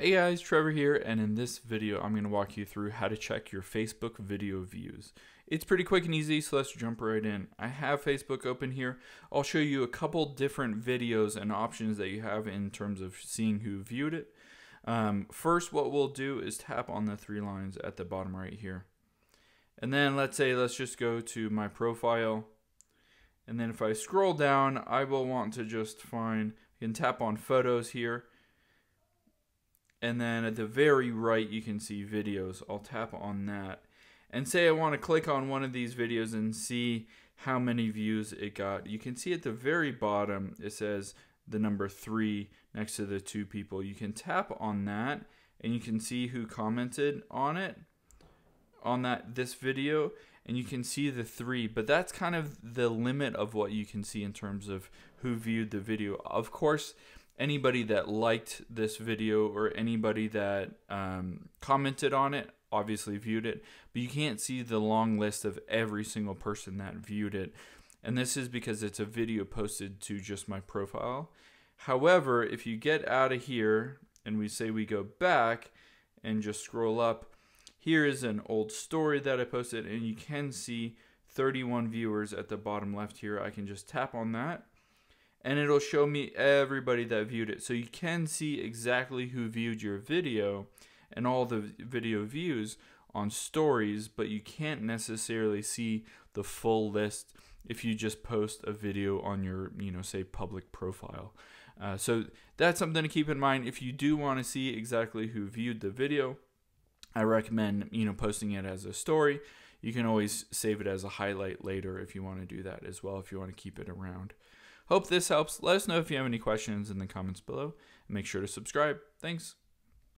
Hey guys, Trevor here, and in this video I'm going to walk you through how to check your Facebook video views. It's pretty quick and easy, so let's jump right in. I have Facebook open here. I'll show you a couple different videos and options that you have in terms of seeing who viewed it. Um, first, what we'll do is tap on the three lines at the bottom right here. And then let's say, let's just go to my profile. And then if I scroll down, I will want to just find, you can tap on photos here and then at the very right you can see videos. I'll tap on that and say I want to click on one of these videos and see how many views it got. You can see at the very bottom it says the number 3 next to the two people. You can tap on that and you can see who commented on it on that this video and you can see the 3 but that's kind of the limit of what you can see in terms of who viewed the video. Of course, anybody that liked this video or anybody that um, commented on it obviously viewed it, but you can't see the long list of every single person that viewed it. And this is because it's a video posted to just my profile. However, if you get out of here and we say we go back and just scroll up, here is an old story that I posted, and you can see 31 viewers at the bottom left here. I can just tap on that and it'll show me everybody that viewed it. So you can see exactly who viewed your video and all the video views on stories, but you can't necessarily see the full list if you just post a video on your, you know, say public profile. Uh, so that's something to keep in mind. If you do want to see exactly who viewed the video, I recommend, you know, posting it as a story. You can always save it as a highlight later if you want to do that as well, if you want to keep it around. Hope this helps. Let us know if you have any questions in the comments below. And make sure to subscribe. Thanks.